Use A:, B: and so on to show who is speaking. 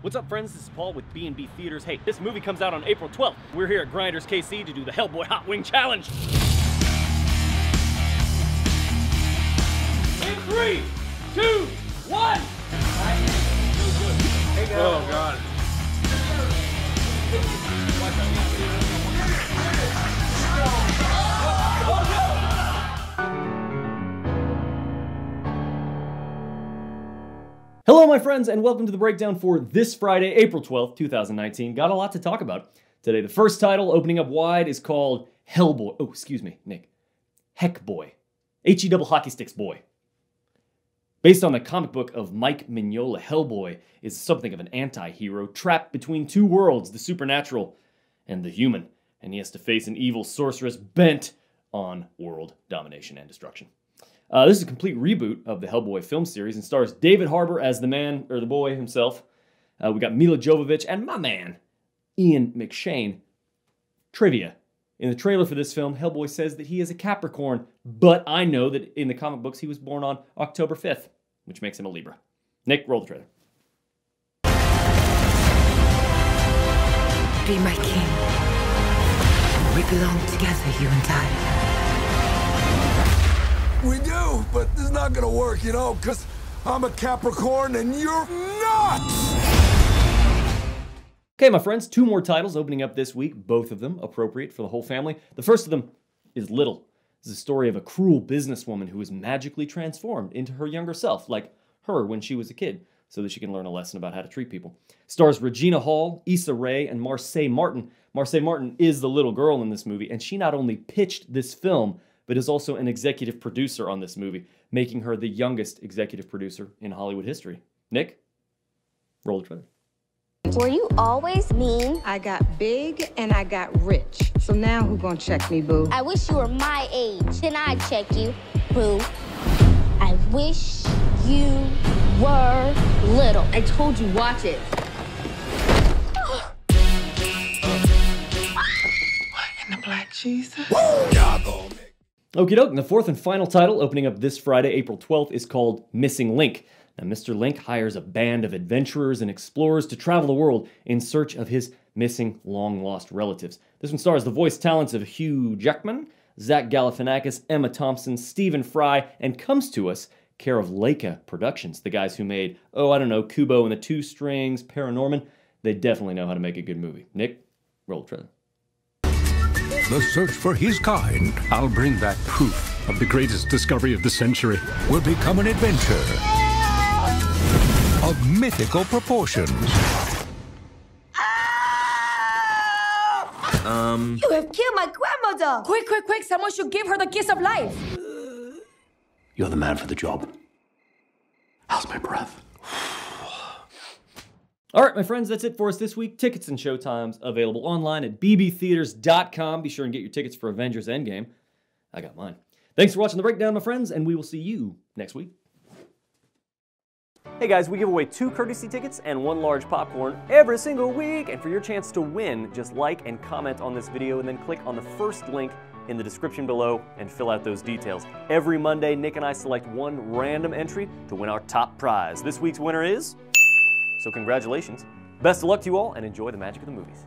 A: What's up, friends? This is Paul with B&B Theatres. Hey, this movie comes out on April 12th. We're here at Grinders KC to do the Hellboy Hot Wing Challenge. Hello, my friends, and welcome to the breakdown for this Friday, April 12th, 2019. Got a lot to talk about today. The first title, opening up wide, is called Hellboy. Oh, excuse me, Nick. Heck Boy. H E double hockey sticks boy. Based on the comic book of Mike Mignola, Hellboy is something of an anti hero trapped between two worlds, the supernatural and the human, and he has to face an evil sorceress bent on world domination and destruction. Uh, this is a complete reboot of the Hellboy film series and stars David Harbour as the man, or the boy himself. Uh, we got Milla Jovovich and my man, Ian McShane. Trivia. In the trailer for this film, Hellboy says that he is a Capricorn, but I know that in the comic books he was born on October 5th, which makes him a Libra. Nick, roll the trailer.
B: Be my king. We belong together, you and I.
C: We do, but is not gonna work, you know, because I'm a Capricorn and you're not!
A: Okay, my friends, two more titles opening up this week, both of them appropriate for the whole family. The first of them is Little. Is a story of a cruel businesswoman who is magically transformed into her younger self, like her when she was a kid, so that she can learn a lesson about how to treat people. Stars Regina Hall, Issa Rae, and Marsai Martin. Marsai Martin is the little girl in this movie, and she not only pitched this film, but is also an executive producer on this movie, making her the youngest executive producer in Hollywood history. Nick, roll the trailer.
D: Were you always mean?
E: I got big and I got rich. So now who gonna check me, boo?
D: I wish you were my age. Then I'd check you, boo. I wish you were little.
E: I told you, watch it. what in the black Jesus?
A: Okie doke, and the fourth and final title opening up this Friday, April 12th, is called Missing Link. Now, Mr. Link hires a band of adventurers and explorers to travel the world in search of his missing, long lost relatives. This one stars the voice talents of Hugh Jackman, Zach Galifianakis, Emma Thompson, Stephen Fry, and comes to us care of Laika Productions, the guys who made, oh, I don't know, Kubo and the Two Strings, Paranorman. They definitely know how to make a good movie. Nick, roll the trailer.
F: The search for his kind
G: I'll bring back proof of the greatest discovery of the century.
F: will become an adventure of mythical proportions. Um.
H: You have killed my grandmother!
B: Quick, quick, quick! Someone should give her the kiss of life.
G: You're the man for the job. How's my breath?
A: All right, my friends, that's it for us this week. Tickets and showtimes available online at bbtheatres.com. Be sure and get your tickets for Avengers Endgame. I got mine. Thanks for watching the breakdown, my friends, and we will see you next week. Hey guys, we give away two courtesy tickets and one large popcorn every single week. And for your chance to win, just like and comment on this video and then click on the first link in the description below and fill out those details. Every Monday, Nick and I select one random entry to win our top prize. This week's winner is. So, congratulations. Best of luck to you all and enjoy the magic of the movies.